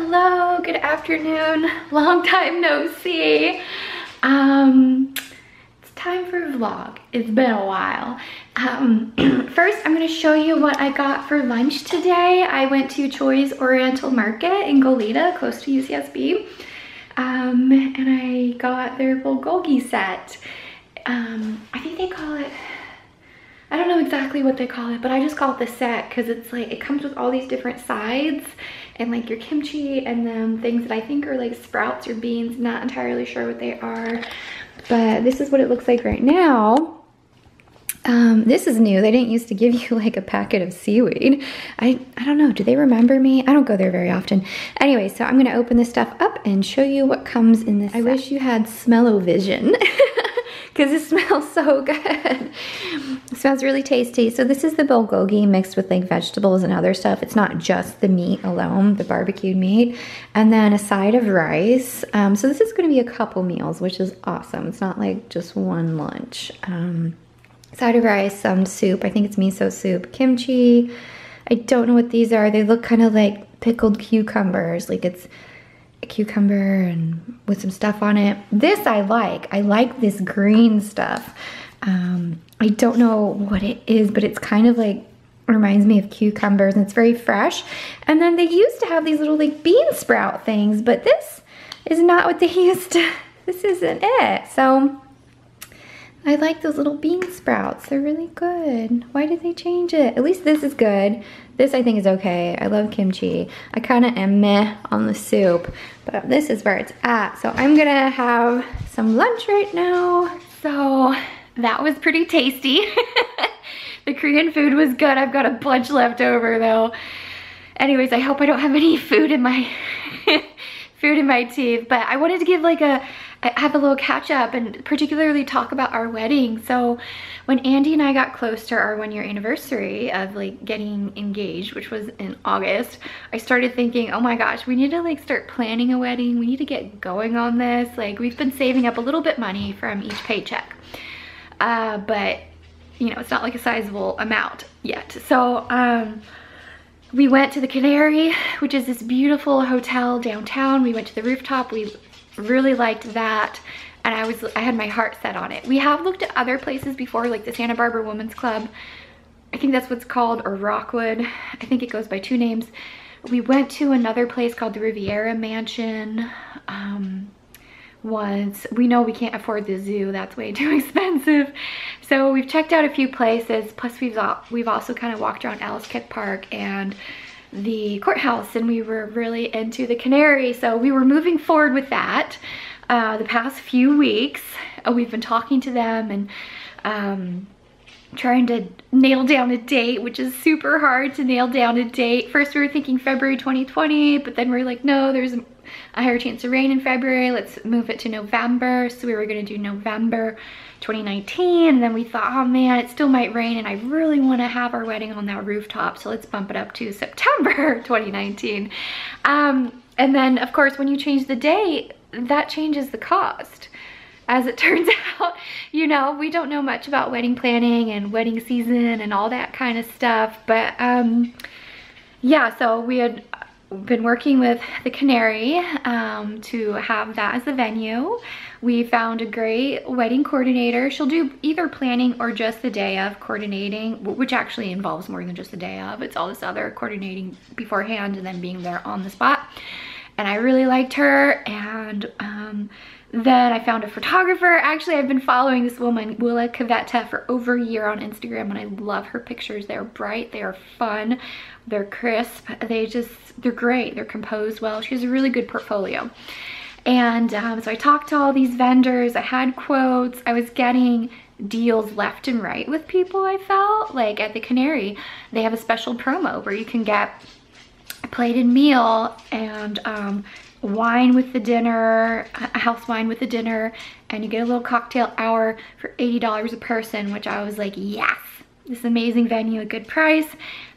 Hello, good afternoon. Long time no see. Um, it's time for a vlog. It's been a while. Um, first, I'm gonna show you what I got for lunch today. I went to Choi's Oriental Market in Goleta, close to UCSB. Um, and I got their bulgogi set. Um, I think they call it I don't know exactly what they call it, but I just call it the set because it's like, it comes with all these different sides and like your kimchi and then things that I think are like sprouts or beans, not entirely sure what they are. But this is what it looks like right now. Um, this is new. They didn't used to give you like a packet of seaweed. I, I don't know. Do they remember me? I don't go there very often. Anyway, so I'm going to open this stuff up and show you what comes in this. I set. wish you had smell-o-vision. because it smells so good. It smells really tasty. So this is the bulgogi mixed with like vegetables and other stuff. It's not just the meat alone, the barbecued meat. And then a side of rice. Um, so this is gonna be a couple meals, which is awesome. It's not like just one lunch. Um, side of rice, some soup. I think it's miso soup, kimchi. I don't know what these are. They look kind of like pickled cucumbers. Like it's cucumber and with some stuff on it. This I like. I like this green stuff. Um, I don't know what it is, but it's kind of like reminds me of cucumbers and it's very fresh. And then they used to have these little like bean sprout things, but this is not what they used to, this isn't it. So I like those little bean sprouts. They're really good. Why did they change it? At least this is good. This I think is okay. I love kimchi. I kind of am meh on the soup, but this is where it's at. So I'm gonna have some lunch right now. So that was pretty tasty. the Korean food was good. I've got a bunch left over though. Anyways, I hope I don't have any food in my food in my teeth, but I wanted to give like a have a little catch up and particularly talk about our wedding. So when Andy and I got close to our one year anniversary of like getting engaged, which was in August, I started thinking, oh my gosh, we need to like start planning a wedding. We need to get going on this. Like we've been saving up a little bit money from each paycheck. Uh, but you know, it's not like a sizable amount yet. So, um, we went to the Canary, which is this beautiful hotel downtown. We went to the rooftop. We really liked that and I was I had my heart set on it. We have looked at other places before like the Santa Barbara Women's Club. I think that's what's called or Rockwood. I think it goes by two names. We went to another place called the Riviera Mansion. Um, once we know we can't afford the zoo that's way too expensive so we've checked out a few places plus we've we've also kind of walked around Alice Keck Park and the courthouse and we were really into the canary. So we were moving forward with that uh, the past few weeks. Uh, we've been talking to them and um, trying to nail down a date, which is super hard to nail down a date. First we were thinking February 2020, but then we are like, no, there's a higher chance of rain in February. Let's move it to November. So we were gonna do November 2019 and then we thought oh man it still might rain. And I really want to have our wedding on that rooftop. So let's bump it up to September 2019 um, and then of course when you change the date that changes the cost. As it turns out you know we don't know much about wedding planning and wedding season and all that kind of stuff. But um yeah so we had been working with the Canary um, to have that as the venue. We found a great wedding coordinator. She'll do either planning or just the day of coordinating, which actually involves more than just the day of. It's all this other coordinating beforehand and then being there on the spot. And I really liked her and um, then I found a photographer. Actually, I've been following this woman, Willa Cavetta, for over a year on Instagram and I love her pictures. They're bright, they are fun, they're crisp, they just, they're great, they're composed well. She has a really good portfolio. And um, so I talked to all these vendors, I had quotes, I was getting deals left and right with people I felt. Like at the Canary, they have a special promo where you can get a plated meal and um, wine with the dinner, a house wine with the dinner, and you get a little cocktail hour for $80 a person, which I was like, yes, this amazing venue, a good price.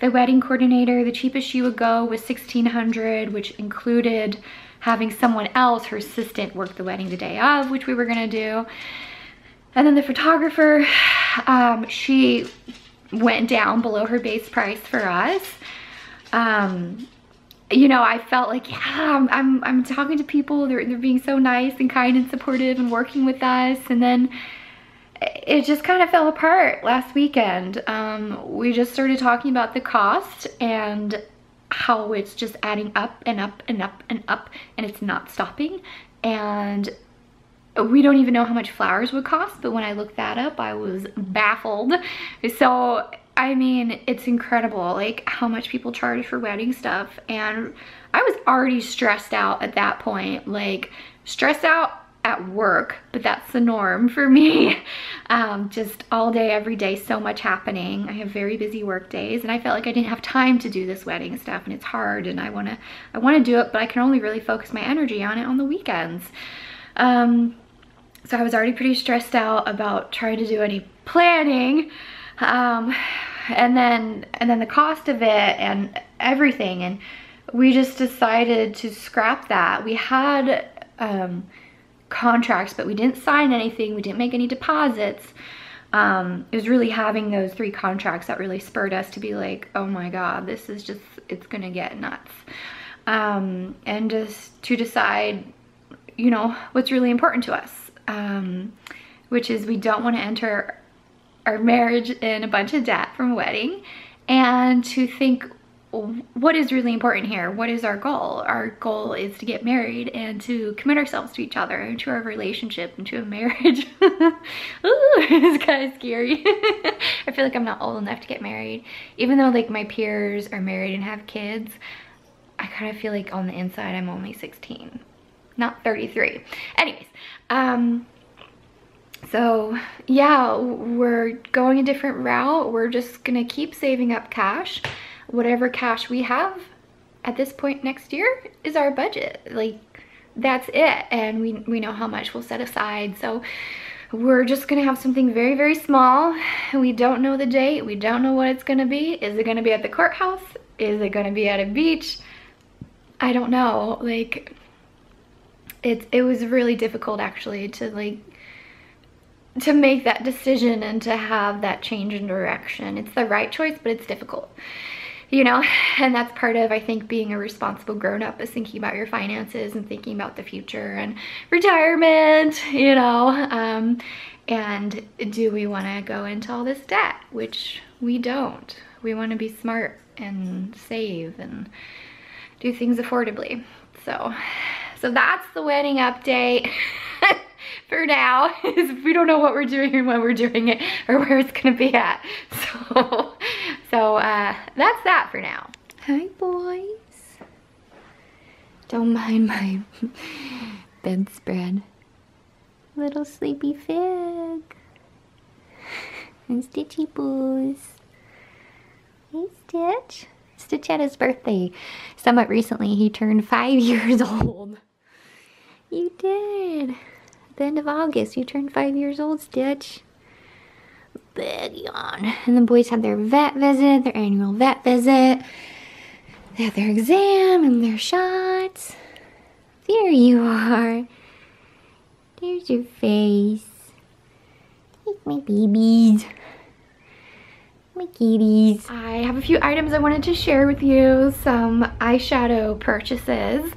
The wedding coordinator, the cheapest she would go was 1600 which included having someone else, her assistant, work the wedding the day of, which we were gonna do. And then the photographer, um, she went down below her base price for us. Um, you know, I felt like, yeah, I'm, I'm, I'm talking to people, they're, they're being so nice and kind and supportive and working with us. And then it just kind of fell apart last weekend. Um, we just started talking about the cost and how it's just adding up and up and up and up and it's not stopping. And we don't even know how much flowers would cost, but when I looked that up, I was baffled. So, I mean, it's incredible, like how much people charge for wedding stuff. And I was already stressed out at that point, like stressed out at work, but that's the norm for me. Um, just all day, every day, so much happening. I have very busy work days and I felt like I didn't have time to do this wedding stuff and it's hard and I wanna, I wanna do it, but I can only really focus my energy on it on the weekends. Um, so I was already pretty stressed out about trying to do any planning. Um, and then, and then the cost of it and everything. And we just decided to scrap that. We had, um, contracts, but we didn't sign anything. We didn't make any deposits. Um, it was really having those three contracts that really spurred us to be like, oh my God, this is just, it's gonna get nuts. Um, and just to decide, you know, what's really important to us, um, which is we don't wanna enter our marriage in a bunch of debt from a wedding and to think what is really important here? What is our goal? Our goal is to get married and to commit ourselves to each other and to our relationship and to a marriage. Ooh, it's kind of scary. I feel like I'm not old enough to get married. Even though like my peers are married and have kids, I kind of feel like on the inside I'm only 16, not 33. Anyways, um, so yeah, we're going a different route. We're just gonna keep saving up cash whatever cash we have at this point next year is our budget. Like that's it. And we, we know how much we'll set aside. So we're just gonna have something very, very small. We don't know the date. We don't know what it's gonna be. Is it gonna be at the courthouse? Is it gonna be at a beach? I don't know. Like it, it was really difficult actually to like to make that decision and to have that change in direction. It's the right choice, but it's difficult you know, and that's part of, I think, being a responsible grown-up is thinking about your finances and thinking about the future and retirement, you know, um, and do we want to go into all this debt, which we don't. We want to be smart and save and do things affordably. So, so that's the wedding update. for now we don't know what we're doing and when we're doing it or where it's gonna be at. So, so uh, that's that for now. Hi boys. Don't mind my bedspread. Little sleepy fig. And Stitchy Boos. Hey Stitch. Stitch had his birthday somewhat recently. He turned five years old. You did the end of August. You turned five years old, Stitch. Big yawn. And the boys had their vet visit, their annual vet visit. They had their exam and their shots. There you are. There's your face. Like my babies. My kitties. I have a few items I wanted to share with you. Some eyeshadow purchases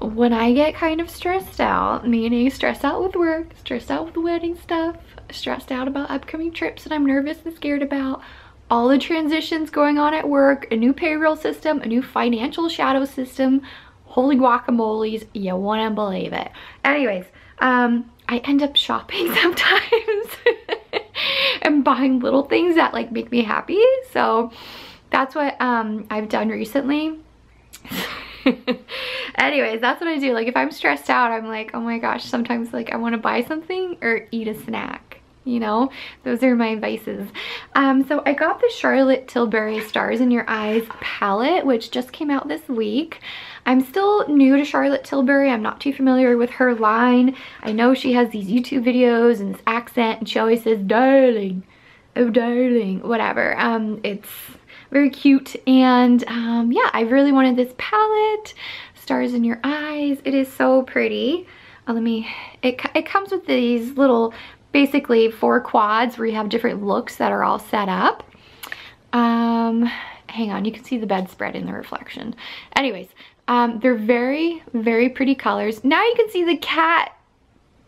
when I get kind of stressed out, meaning stressed out with work, stressed out with wedding stuff, stressed out about upcoming trips that I'm nervous and scared about, all the transitions going on at work, a new payroll system, a new financial shadow system, holy guacamoles, you wouldn't believe it. Anyways, um, I end up shopping sometimes and buying little things that like make me happy. So that's what um, I've done recently. Anyways, that's what I do. Like if I'm stressed out, I'm like, oh my gosh, sometimes like I want to buy something or eat a snack. You know, those are my vices. Um, so I got the Charlotte Tilbury Stars in Your Eyes palette, which just came out this week. I'm still new to Charlotte Tilbury. I'm not too familiar with her line. I know she has these YouTube videos and this accent and she always says, darling, oh darling, whatever. Um, it's very cute and um, yeah I really wanted this palette stars in your eyes it is so pretty oh, let me it, it comes with these little basically four quads where you have different looks that are all set up um, hang on, you can see the bedspread in the reflection. Anyways, um, they're very, very pretty colors. Now you can see the cat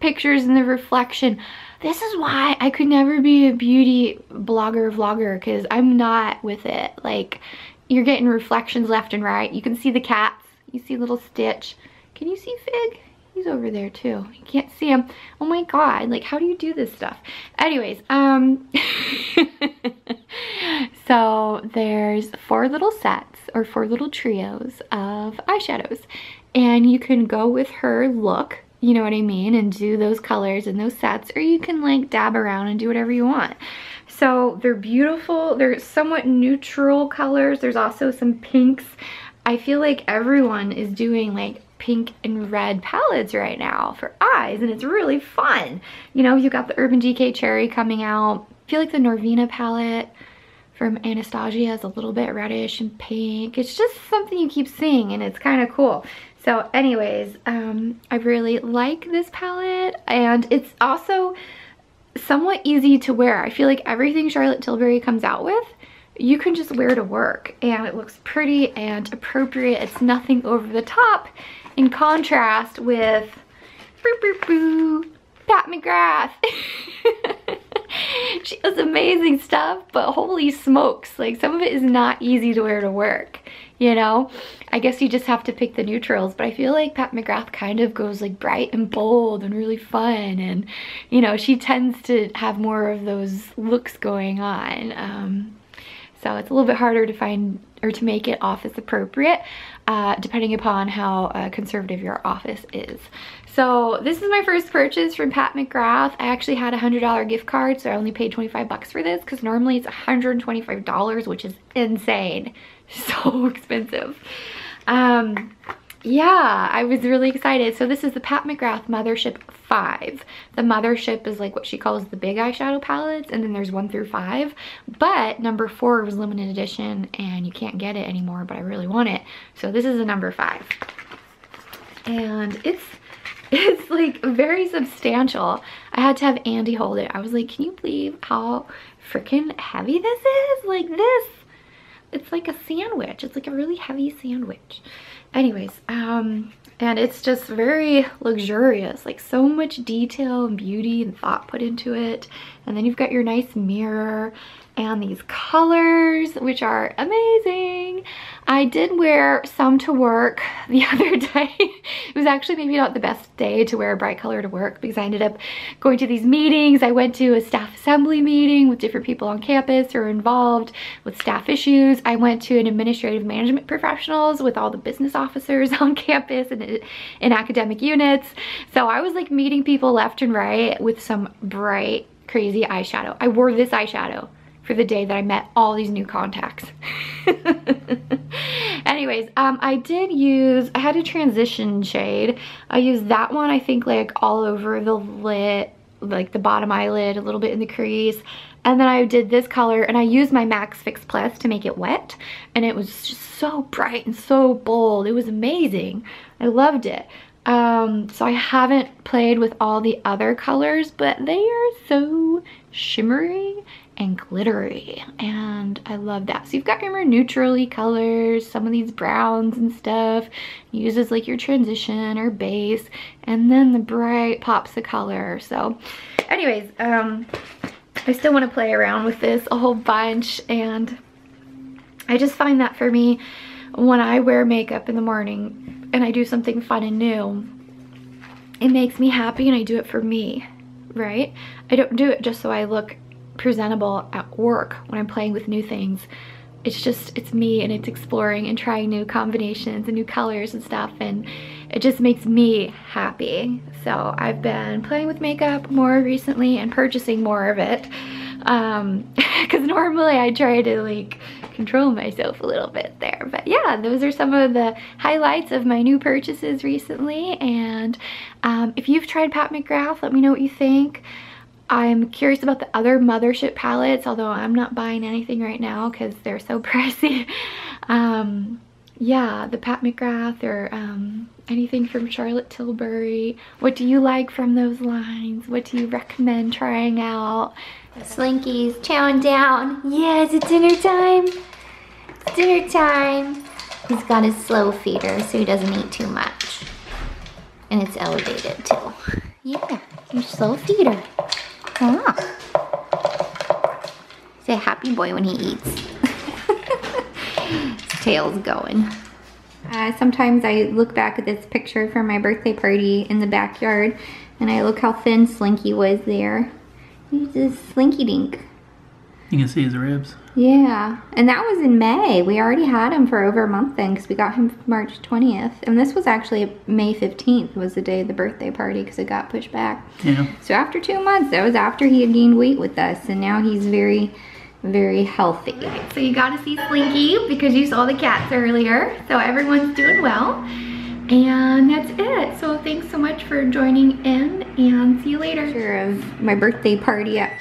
pictures in the reflection. This is why I could never be a beauty blogger vlogger because I'm not with it. Like, you're getting reflections left and right. You can see the cats. You see little Stitch. Can you see Fig? He's over there too. You can't see him. Oh my god, like how do you do this stuff? Anyways, um, so there's four little sets or four little trios of eyeshadows and you can go with her look you know what I mean, and do those colors and those sets, or you can like dab around and do whatever you want. So they're beautiful. They're somewhat neutral colors. There's also some pinks. I feel like everyone is doing like pink and red palettes right now for eyes and it's really fun. You know, you got the Urban Decay Cherry coming out. I feel like the Norvina palette from Anastasia is a little bit reddish and pink. It's just something you keep seeing and it's kind of cool. So anyways, um, I really like this palette and it's also somewhat easy to wear. I feel like everything Charlotte Tilbury comes out with, you can just wear to work and it looks pretty and appropriate. It's nothing over the top in contrast with boo boo boo, Pat McGrath. she does amazing stuff, but holy smokes, like some of it is not easy to wear to work you know? I guess you just have to pick the neutrals, but I feel like Pat McGrath kind of goes like bright and bold and really fun and, you know, she tends to have more of those looks going on. Um, so it's a little bit harder to find or to make it office appropriate uh, depending upon how uh, conservative your office is. So this is my first purchase from Pat McGrath. I actually had a $100 gift card, so I only paid 25 bucks for this because normally it's $125, which is insane. So expensive. Um, yeah, I was really excited. So this is the Pat McGrath Mothership 5. The Mothership is like what she calls the big eyeshadow palettes, and then there's 1 through 5. But number 4 was limited edition, and you can't get it anymore, but I really want it. So this is a number 5. And it's it's like very substantial. I had to have Andy hold it. I was like, can you believe how freaking heavy this is? Like this, it's like a sandwich. It's like a really heavy sandwich. Anyways, um, and it's just very luxurious like so much detail and beauty and thought put into it and then you've got your nice mirror and these colors which are amazing. I did wear some to work the other day. It was actually maybe not the best day to wear a bright color to work because I ended up going to these meetings. I went to a staff assembly meeting with different people on campus who are involved with staff issues. I went to an administrative management professionals with all the business officers on campus and in academic units. So I was like meeting people left and right with some bright crazy eyeshadow. I wore this eyeshadow for the day that I met all these new contacts. Anyways, um, I did use, I had a transition shade. I used that one, I think like all over the lid, like the bottom eyelid, a little bit in the crease. And then I did this color and I used my Max Fix Plus to make it wet. And it was just so bright and so bold. It was amazing. I loved it. Um, so I haven't played with all the other colors, but they are so shimmery and glittery and I love that. So you've got your more neutrally colors, some of these browns and stuff, uses like your transition or base and then the bright pops of color. So anyways, um, I still want to play around with this a whole bunch and I just find that for me when I wear makeup in the morning and I do something fun and new, it makes me happy and I do it for me, right? I don't do it just so I look presentable at work when I'm playing with new things. It's just, it's me and it's exploring and trying new combinations and new colors and stuff and it just makes me happy. So I've been playing with makeup more recently and purchasing more of it. Um, cause normally I try to like control myself a little bit there. But yeah, those are some of the highlights of my new purchases recently. And um, if you've tried Pat McGrath, let me know what you think. I'm curious about the other Mothership palettes, although I'm not buying anything right now because they're so pricey. um, yeah, the Pat McGrath or um, anything from Charlotte Tilbury. What do you like from those lines? What do you recommend trying out? Slinkies chowing down. Yes, it's dinner time. it's dinner time. He's got his slow feeder so he doesn't eat too much. And it's elevated too. Yeah, your slow feeder. Ah. He's a happy boy when he eats. his tail's going. Uh, sometimes I look back at this picture from my birthday party in the backyard and I look how thin Slinky was there. He's a slinky dink. You can see his ribs. Yeah, and that was in May. We already had him for over a month then because we got him March 20th. And this was actually May 15th was the day of the birthday party because it got pushed back. Yeah. So after two months, that was after he had gained weight with us. And now he's very, very healthy. So you got to see Slinky because you saw the cats earlier. So everyone's doing well. And that's it. So thanks so much for joining in and see you later. Sure of my birthday party at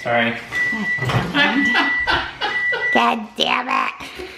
Sorry. God damn it.